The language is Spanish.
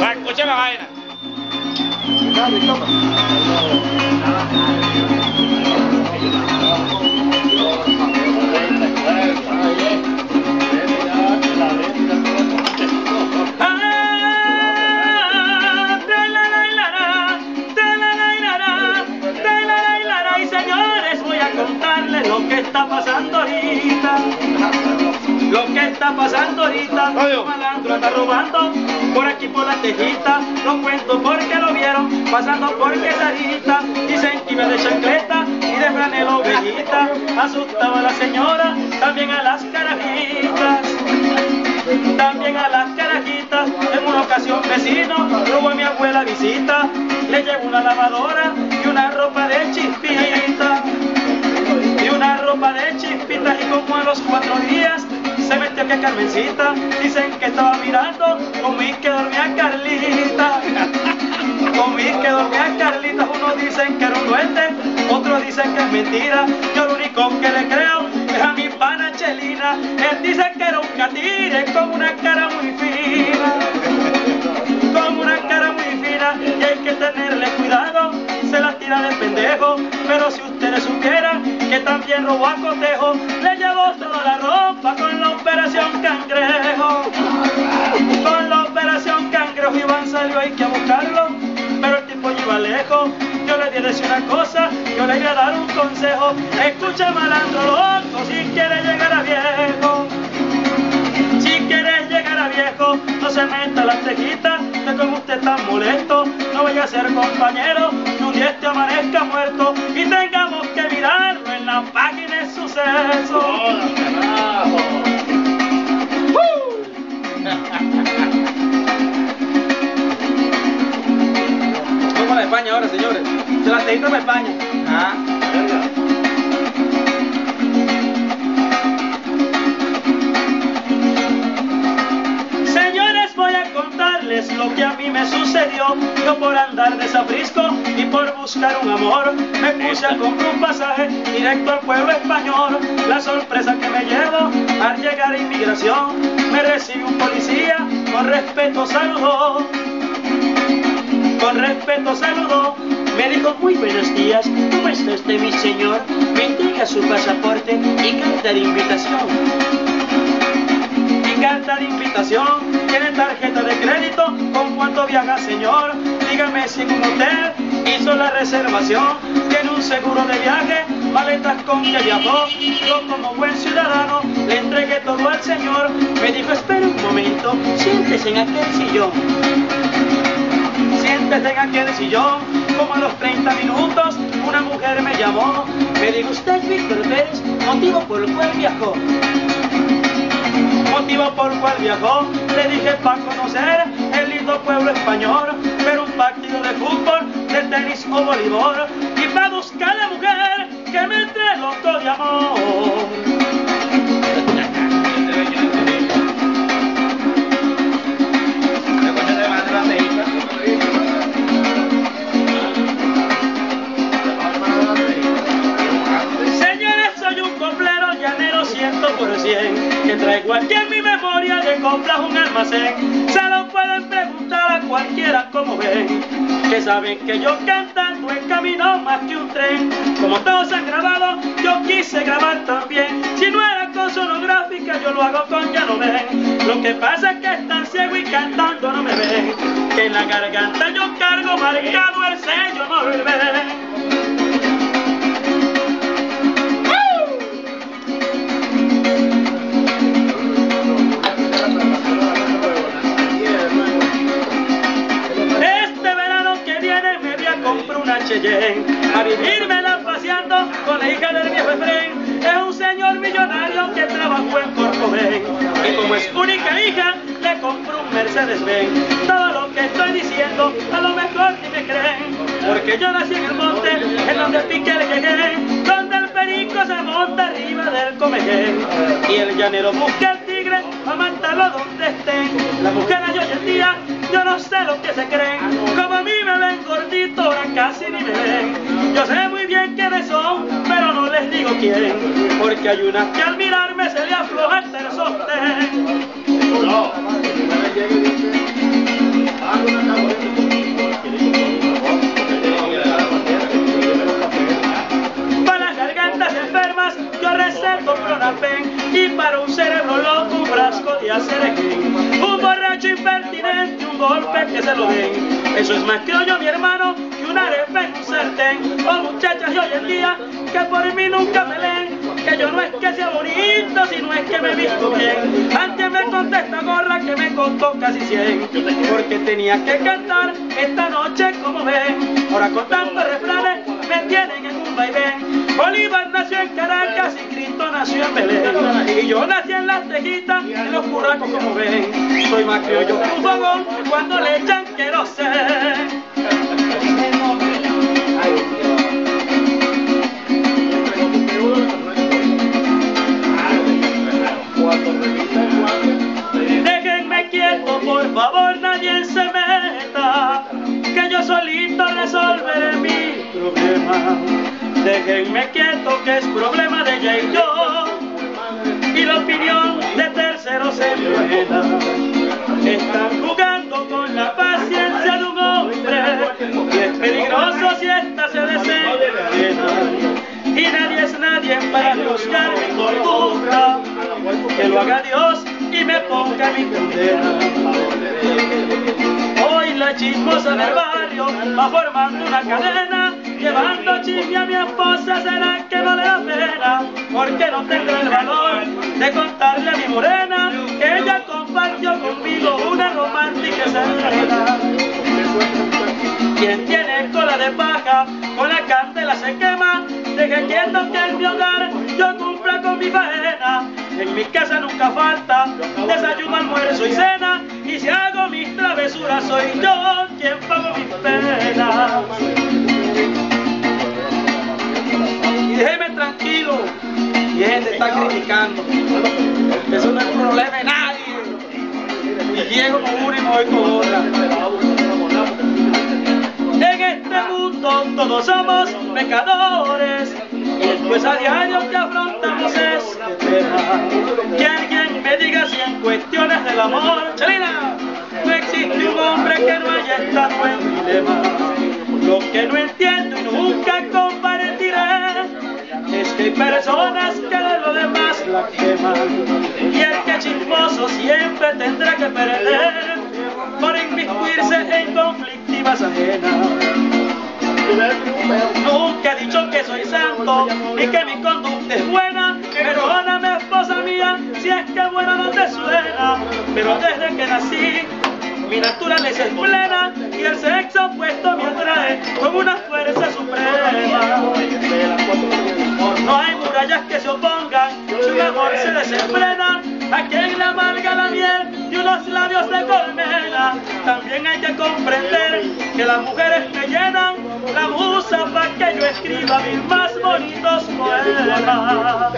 Va, escucha la vaina. Ah, un malandro anda robando por aquí por la tejita. Lo cuento porque lo vieron pasando por quesarita. Dicen que iba de chancleta y de franelo ovejita. Asustaba a la señora, también a las carajitas. También a las carajitas, en una ocasión vecino robó a mi abuela visita. Le llevo una lavadora y una ropa de chispita y una ropa de chispitas y como a los cuatro días se metió que Carmencita. Dicen que estaba mirando con que dormía Carlita. Con que dormía Carlita unos dicen que era un duende otros dicen que es mentira. Yo lo único que le creo es a mi pana Chelina. Él dice que era un catire con una cara muy fina. Con una cara muy fina y hay que tenerle cuidado, se la tira de pendejo, pero si ustedes supieran que también robó a cotejo, le llevó toda la ropa con operación cangrejo. Con la operación cangrejo Iván salió hay que buscarlo, pero el tipo iba lejos. Yo le di a decir una cosa, yo le iba a dar un consejo, escucha malandro loco si quiere llegar a viejo. Si quieres llegar a viejo, no se meta la tejita, de como usted está molesto, no vaya a ser compañero, que un día este amanezca muerto y tengamos que mirarlo en la página de suceso. España ahora, señores. Se la tejita para España. Ah. Señores, voy a contarles lo que a mí me sucedió. Yo por andar de Zafrisco y por buscar un amor, me puse a comprar un pasaje directo al pueblo español. La sorpresa que me llevo al llegar a inmigración, me recibe un policía, con respeto saludó. Con respeto saludó, me dijo muy buenos días, ¿cómo está usted mi señor? Me entrega su pasaporte y carta de invitación y carta de invitación. Tiene tarjeta de crédito. ¿Con cuánto viaja, señor? Dígame si en un hotel hizo la reservación. Tiene un seguro de viaje, maletas con que viajó. Yo como buen ciudadano le entregué todo al señor. Me dijo, espera un momento, siéntese en aquel sillón. Siéntese en aquel sillón. Como a los 30 minutos, una mujer me llamó. Me dijo, usted Víctor Pérez, motivo por el cual viajó motivo por cual viajó. Le dije para conocer el lindo pueblo español, pero un partido de fútbol, de tenis o voleibol, y para buscar la mujer que me entre loco de amor. Por cien Que traigo aquí mi memoria de coplas un almacén. Se lo pueden preguntar a cualquiera como ven Que saben que yo cantando en camino más que un tren. Como todos han grabado, yo quise grabar también. Si no era con sonográfica, yo lo hago con ya no ven. Lo que pasa es que están ciego y cantando no me ven. Que en la garganta yo cargo marcado el sello no ven Cheyenne A vivírmela paseando con la hija del viejo Efraín Es un señor millonario que trabajó en Corcovén Y como es única hija, le compro un Mercedes-Benz. Todo lo que estoy diciendo, a lo mejor ni me creen Porque yo nací en el monte, en donde pique le llegué Donde el perico se monta arriba del comején. Y el llanero busca el tigre para matarlo donde estén. Las mujeres hoy en día, yo no sé lo que se creen. Como a mí me yo sé muy bien quiénes son, pero no les digo quién, porque hay unas que al mirarme se le afloja el sostén. Ah, para las gargantas enfermas yo receto clonapén y para un cerebro loco un frasco de acerequín. Un borracho impertinente, un golpe que se lo den eso es más que yo, mi hermano, que una arepa en un sartén. Oh, muchachas de hoy en día, que por mí nunca peleen, que yo no es que sea bonito, sino es que me visto bien. Antes me contesta gorra que me costó casi 100, porque tenía que cantar esta noche como ven. Ahora con tantos refranes me tienen en un vaivén. Bolívar nació en Caracas Y yo nací en las tejitas, en los curracos como ven. Soy más criollo que un fogón cuando le echan querosén. Déjenme quieto, por favor, nadie se meta, que yo solito resolveré mi problema. Déjenme quieto, que es problema de ella y yo, y la opinión de terceros se buena. Están jugando con la paciencia de un hombre, y es peligroso si esta se desencadena. Y nadie es nadie para juzgar mi conducta, que lo haga Dios y me ponga mi condena. Hoy la chismosa del barrio va formando una cadena, llevando chisme a mi esposa, será que no le da pena, porque no tengo el valor de contarle a mi morena que ella compartió conmigo una romántica escena. Quien tiene cola de paja, con la candela se quema, quieto que en mi hogar yo cumpla con mi faena. En mi casa nunca falta desayuno, almuerzo y cena, y si hago mis travesuras soy yo quien pago mis penas. Y déjeme tranquilo, y gente está criticando. Eso no es problema de nadie. Y llego con una y me voy con otra. En este mundo todos somos pecadores y después a diario que afrontamos y el que chismoso siempre tendrá que perder por inmiscuirse en conflictivas ajenas. Nunca he dicho que soy santo ni que mi conducta es buena. Perdóname, esposa mía, si es que buena no te suena. Pero desde que nací, mi naturaleza es plena y el sexo opuesto me atrae con una fuerza suprema. No hay murallas que se opongan, un amor se desenfrena, a quien le amarga la miel y unos labios de colmena. También hay que comprender que las mujeres me llenan la musa para que yo escriba mis más bonitos poemas.